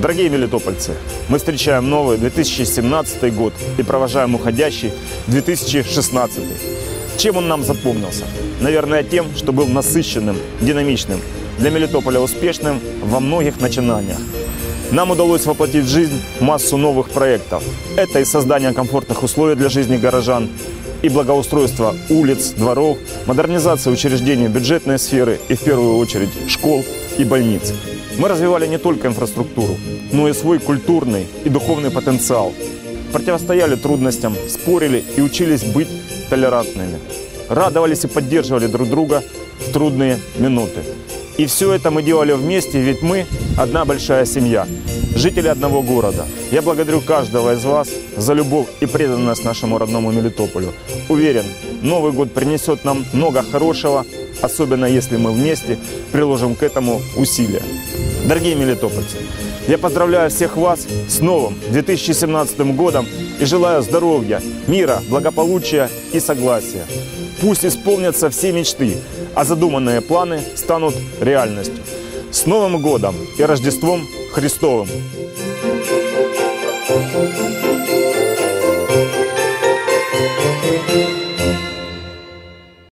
Дорогие мелитопольцы, мы встречаем новый 2017 год и провожаем уходящий 2016. Чем он нам запомнился? Наверное, тем, что был насыщенным, динамичным, для Мелитополя успешным во многих начинаниях. Нам удалось воплотить в жизнь массу новых проектов. Это и создание комфортных условий для жизни горожан, и благоустройство улиц, дворов, модернизация учреждений бюджетной сферы и в первую очередь школ и больниц. Мы развивали не только инфраструктуру, но и свой культурный и духовный потенциал. Противостояли трудностям, спорили и учились быть толерантными. Радовались и поддерживали друг друга в трудные минуты. И все это мы делали вместе, ведь мы одна большая семья, жители одного города. Я благодарю каждого из вас за любовь и преданность нашему родному Мелитополю. Уверен, Новый год принесет нам много хорошего, особенно если мы вместе приложим к этому усилия. Дорогие мелитопольцы, я поздравляю всех вас с новым 2017 годом и желаю здоровья, мира, благополучия и согласия. Пусть исполнятся все мечты, а задуманные планы станут реальностью. С Новым годом и Рождеством Христовым! Thank you.